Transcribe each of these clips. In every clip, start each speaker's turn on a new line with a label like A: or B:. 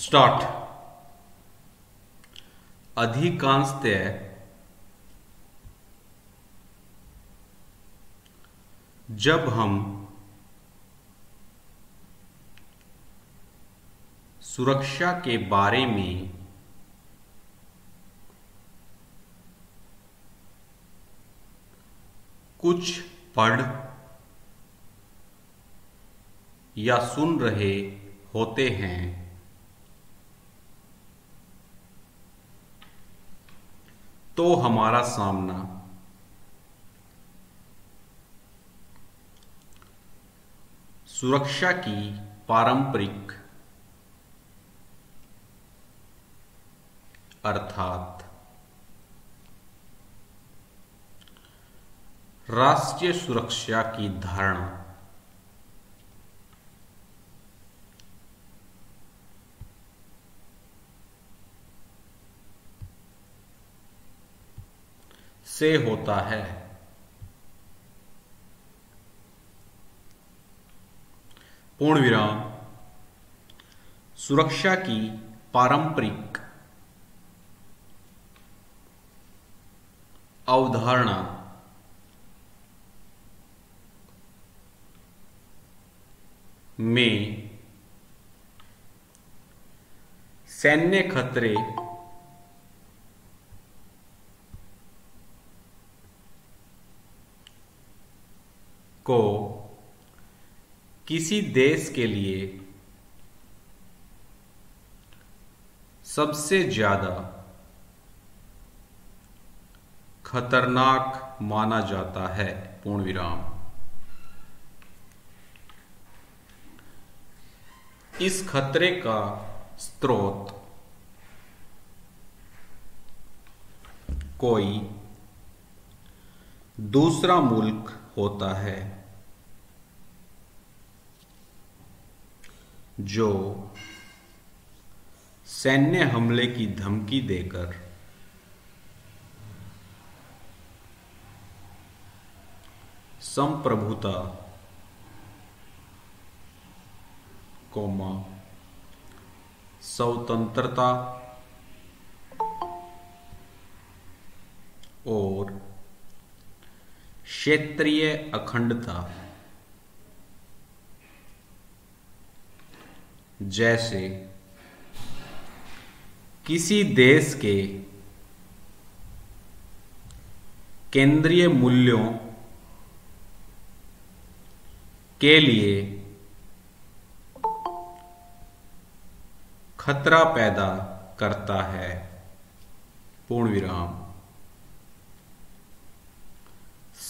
A: Start अधिकांशत जब हम सुरक्षा के बारे में कुछ पढ़ या सुन रहे होते हैं तो हमारा सामना सुरक्षा की पारंपरिक अर्थात राष्ट्रीय सुरक्षा की धारणा से होता है पूर्ण विराम सुरक्षा की पारंपरिक अवधारणा में सैन्य खतरे को किसी देश के लिए सबसे ज्यादा खतरनाक माना जाता है पूर्ण विराम इस खतरे का स्रोत कोई दूसरा मुल्क होता है जो सैन्य हमले की धमकी देकर संप्रभुता कोमा स्वतंत्रता और क्षेत्रीय अखंडता जैसे किसी देश के केंद्रीय मूल्यों के लिए खतरा पैदा करता है पूर्ण विराम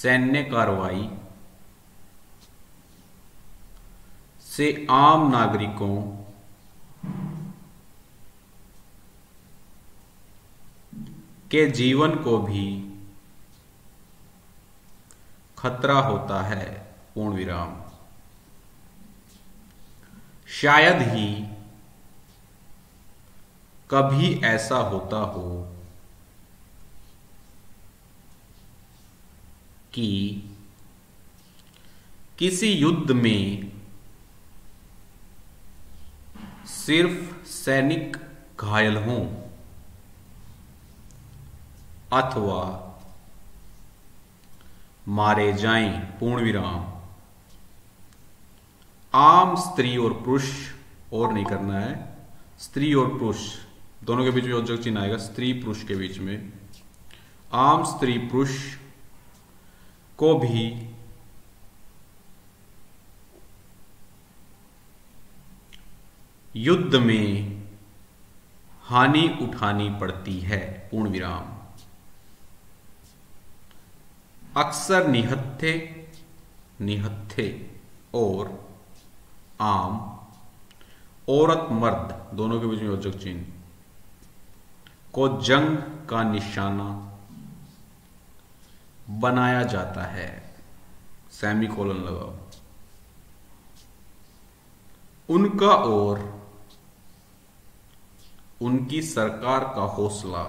A: सैन्य कार्रवाई से आम नागरिकों के जीवन को भी खतरा होता है पूर्ण विराम शायद ही कभी ऐसा होता हो कि किसी युद्ध में सिर्फ सैनिक घायल हों अथवा मारे जाएं पूर्ण विराम आम स्त्री और पुरुष और नहीं करना है स्त्री और पुरुष दोनों के बीच में औजक चिन्ह आएगा स्त्री पुरुष के बीच में आम स्त्री पुरुष को भी युद्ध में हानि उठानी पड़ती है पूर्ण विराम अक्सर निहत्थे निहत्थे और आम औरत मर्द दोनों के बीच में योजक चिन्ह को जंग का निशाना बनाया जाता है सेमी कोलन लगाओ उनका और उनकी सरकार का हौसला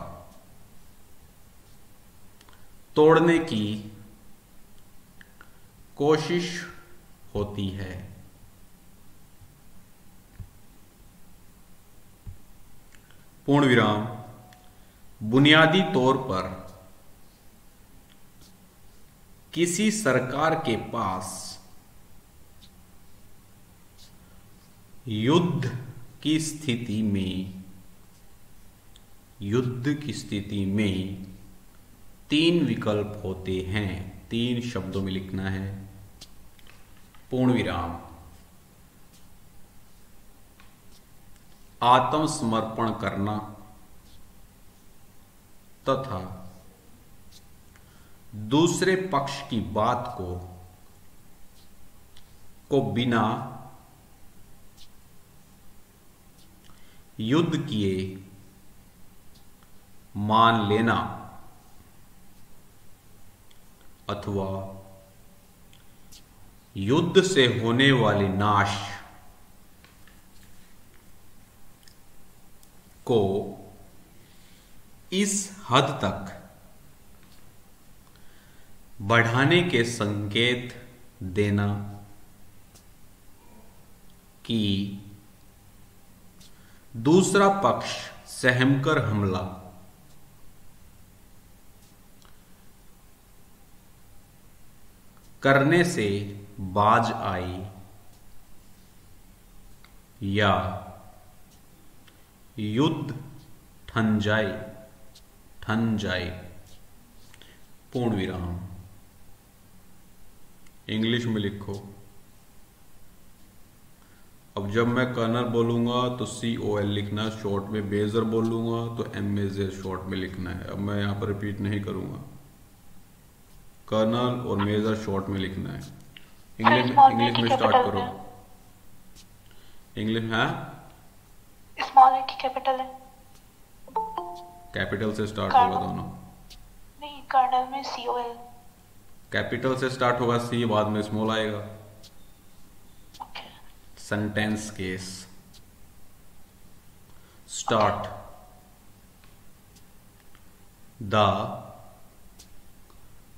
A: तोड़ने की कोशिश होती है पूर्ण विराम बुनियादी तौर पर किसी सरकार के पास युद्ध की स्थिति में युद्ध की स्थिति में तीन विकल्प होते हैं तीन शब्दों में लिखना है पूर्ण विराम आत्मसमर्पण करना तथा दूसरे पक्ष की बात को को बिना युद्ध किए मान लेना अथवा युद्ध से होने वाले नाश को इस हद तक बढ़ाने के संकेत देना कि दूसरा पक्ष सहमकर हमला करने से बाज आई या युद्ध ठन जाए ठन जाए पूर्ण विराम इंग्लिश में लिखो अब जब मैं कर्नर बोलूंगा तो सी ओ एल लिखना शॉर्ट में बेजर बोलूंगा तो एम ए शॉर्ट में लिखना है अब मैं यहां पर रिपीट नहीं करूंगा कर्नल और मेजर शॉर्ट में लिखना है इंग्लिश इंग्लिश में स्टार्ट करो इंग्लिश हाँ?
B: है स्मॉल की कैपिटल है
A: कैपिटल से स्टार्ट होगा दोनों
B: नहीं कर्नल में सी ओ एल
A: कैपिटल से स्टार्ट होगा सी बाद में स्मॉल आएगा sentence case start the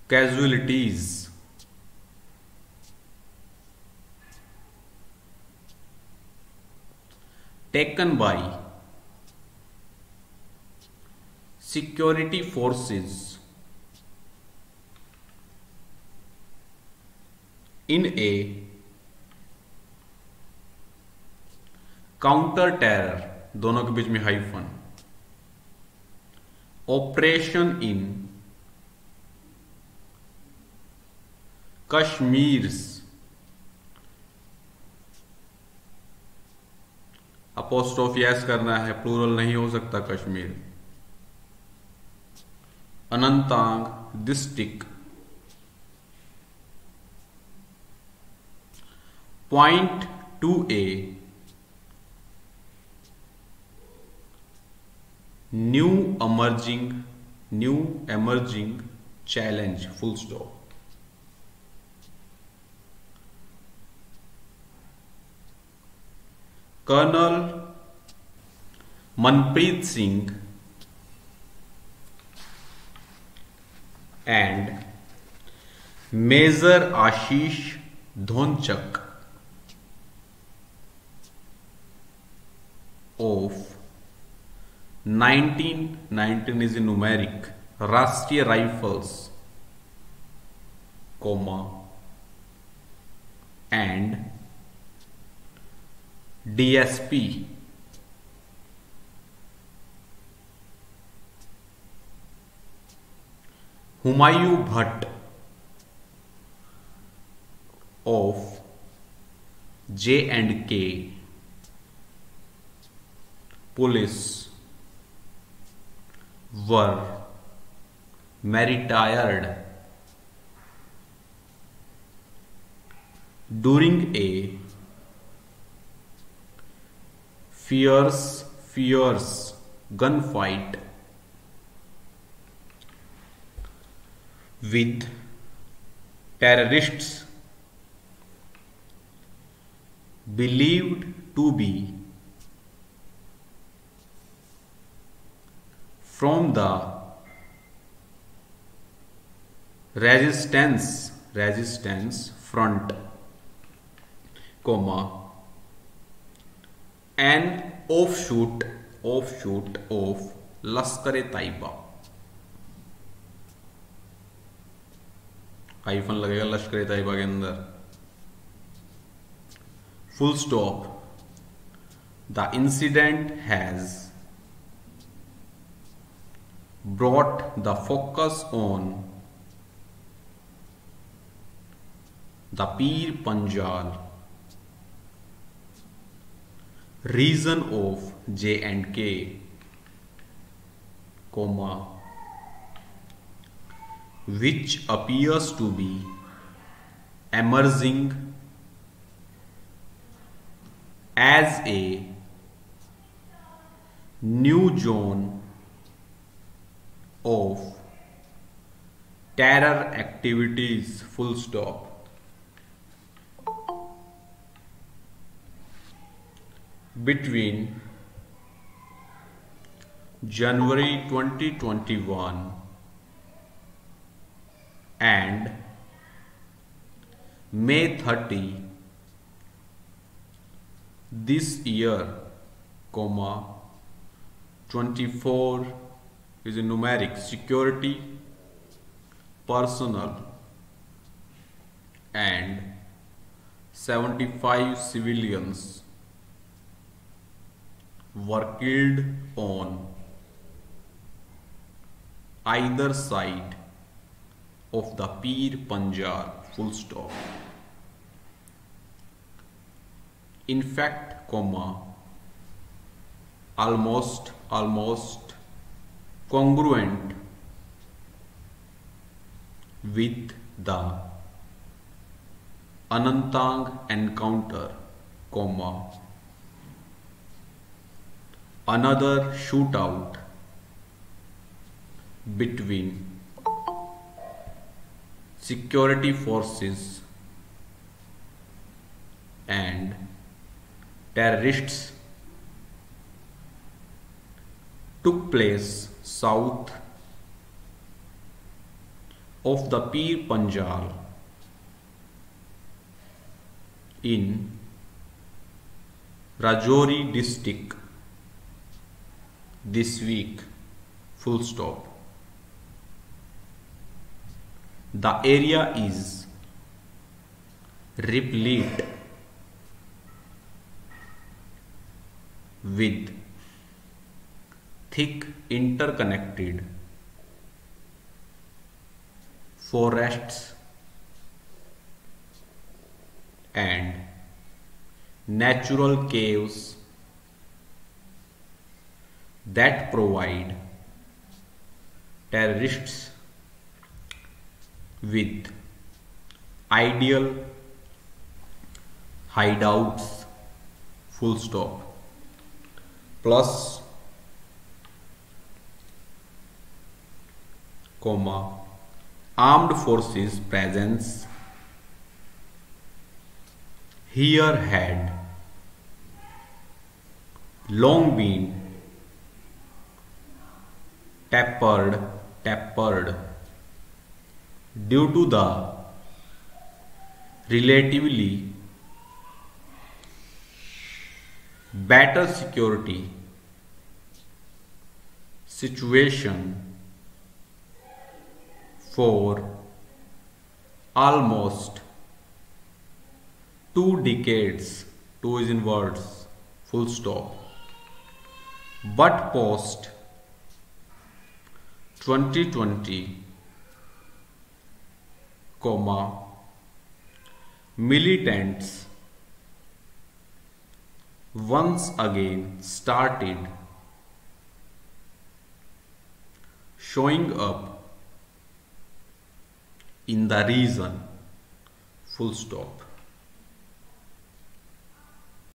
A: casualties taken by security forces in a counter terror दोनों के बीच में hyphen operation in Kashmir's apostrophe yes करना है प्लूरल नहीं हो सकता Kashmir Anantnag district point to a new emerging new emerging challenge full stop colonel Manpreet Singh and major Ashish Dhonchak of 1919 is in numeric Rashtriya rifles comma and 1919 DSP. Humayun Bhatt of J&K Police were martyred during a fierce, fierce gunfight with terrorists believed to be from the resistance resistance front comma an offshoot offshoot of Lashkar Taiba hyphen लगेगा लश्कर ताइबा के अंदर full stop the incident has brought the focus on the Pir Panjal Reason of J and K, comma, which appears to be emerging as a new zone of terror activities full stop between January 2021 and May 30 this year, comma 24 is a numeric security personal and 75 civilians were killed on either side of the Pir Panjar full stop. In fact, comma, almost, almost congruent with the Anantang encounter, comma, another shootout between security forces and terrorists took place south of the Pir Panjal in Rajouri district this week full stop the area is replete with thick interconnected forests and natural caves that provide terrorists with ideal hideouts full stop plus comma armed forces presence here had long been tapered tapered due to the relatively better security situation for almost two decades two is in words full stop but post 2020 comma militants once again started showing up in the region full stop